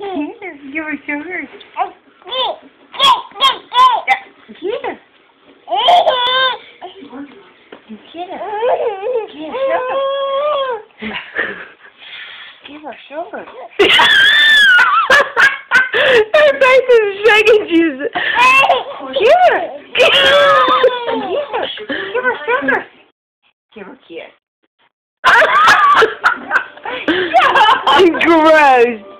Here, give her sugar. Yeah, get her. Get her. Give her sugar. Her face is shaking, Jesus. Give her. Give her. Give her sugar. Give her a kiss. Gross.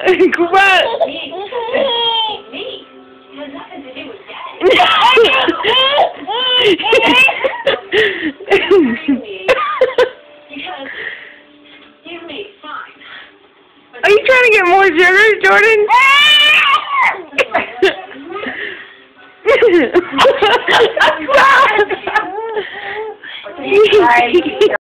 Are you trying to get more sugar, Jordan? Stop!